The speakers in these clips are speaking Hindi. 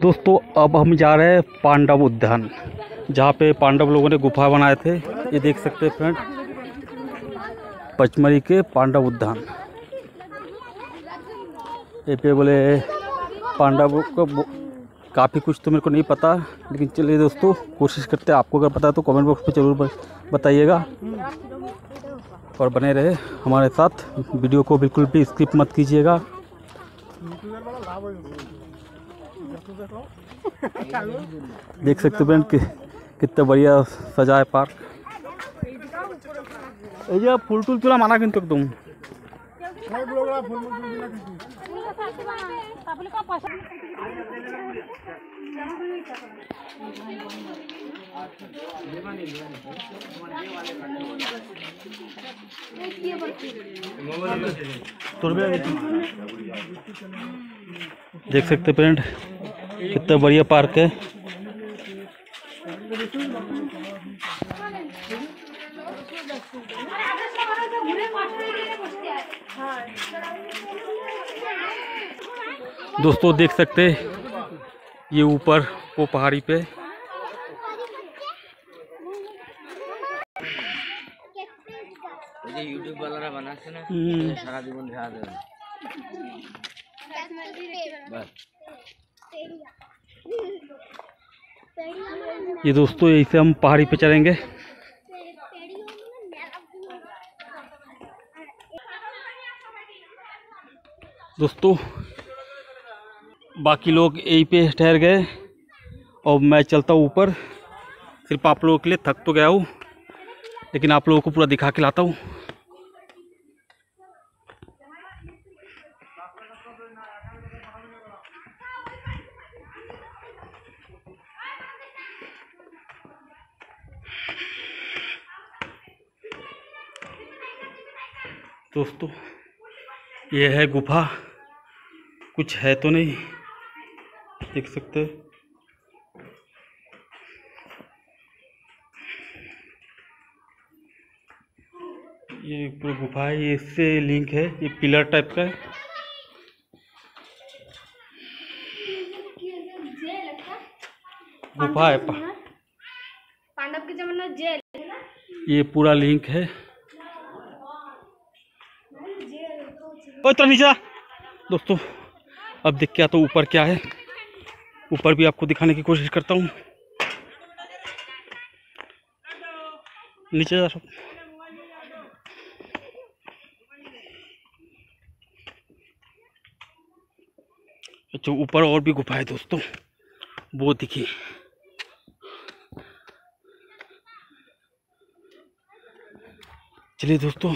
दोस्तों, अब हम जा रहे हैं पांडव उद्यान, जहाँ पे पांडव लोगों ने गुफा बनाए थे। ये देख सकते हैं फ्रेंड, पचमढ़ी के पांडव उद्यान। ये पे बोले, पांडव को काफ़ी कुछ तो मेरे को नहीं पता, लेकिन चलिए दोस्तों, कोशिश करते हैं। आपको अगर पता है तो कमेंट बॉक्स में ज़रूर बताइएगा। और बने रहे हमारे साथ। वीडियो को बिल्कुल भी स्किप मत कीजिएगा। देख सकते फ्रेंड कि कितना बढ़िया सजा है पार्क। ये फुल टूल तुला माना किंतु तुम? देख सकते फ्रेंड कितना बढ़िया पार्क है। दोस्तों देख सकते ये ऊपर वो पहाड़ी पे। यूट्यूब वाला बना से ना हम्म। सारा जीवन ध्यान बस। ये दोस्तों यहीं से हम पहाड़ी पे चलेंगे दोस्तों, बाकी लोग यहीं पे ठहर गए। और मैं चलता हूँ ऊपर। सिर्फ़ आप लोगों के लिए थक तो गया हूँ, लेकिन आप लोगों को पूरा दिखा के लाता हूँ। दोस्तों, ये है गुफा। कुछ है तो नहीं, देख सकते ये पूरा गुफा है, ये इससे लिंक है, ये पिलर टाइप का है। गुफा है पा- पांडव के जमाना जेल ये पूरा लिंक है। तो नीचे। दोस्तों, अब देख के आता हूँ ऊपर क्या है। ऊपर भी आपको दिखाने की कोशिश करता हूँ। नीचे जा सब अच्छा ऊपर और भी गुफा है दोस्तों। वो दिखी। चलिए दोस्तों।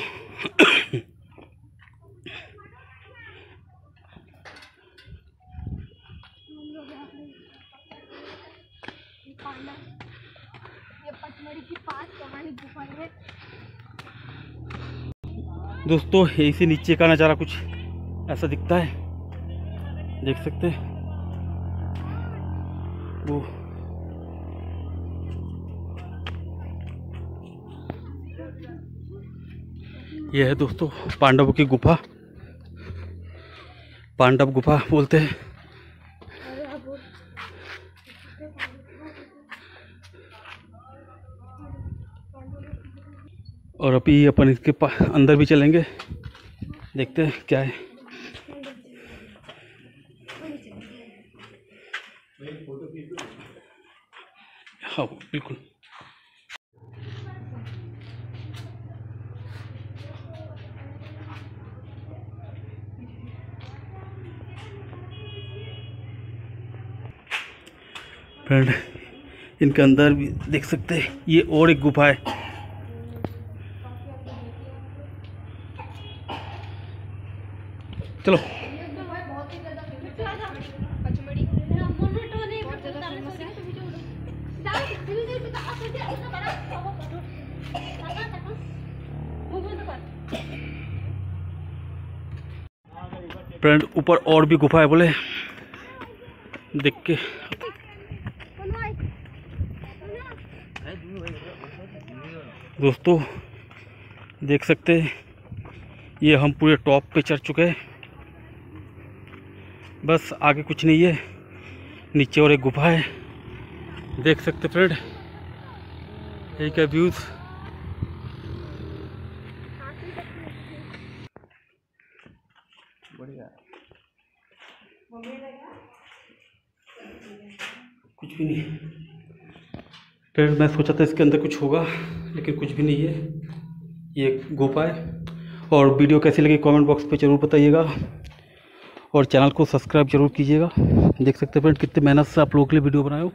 दोस्तों इसी नीचे का नज़ारा कुछ ऐसा दिखता है। देख सकते हैं। वो ये है दोस्तों, पांडवों की गुफा। पांडव गुफा बोलते हैं। और अभी अपन इसके अंदर भी चलेंगे। देखते हैं क्या है। हाँ बिल्कुल। फ्रेंड इनके अंदर भी देख सकते हैं। ये और एक गुफा है। चलो। फ्रेंड ऊपर और भी गुफा है बोले। देख के। दोस्तों देख सकते हैं ये हम पूरे टॉप पे चढ़ चुके हैं। बस आगे कुछ नहीं है नीचे और एक गुफा है। देख सकते फ्रेंड यही का व्यूज़ कुछ भी नहीं फिर मैं सोचा था इसके अंदर कुछ होगा, लेकिन कुछ भी नहीं है। ये गोपा है। और वीडियो कैसी लगी कमेंट बॉक्स पे ज़रूर बताइएगा। और चैनल को सब्सक्राइब ज़रूर कीजिएगा। देख सकते हैं फ्रेंड कितनी मेहनत से आप लोगों के लिए वीडियो बनाए हो।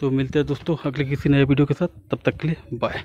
तो मिलते हैं दोस्तों अगले किसी नए वीडियो के साथ। तब तक के लिए बाय।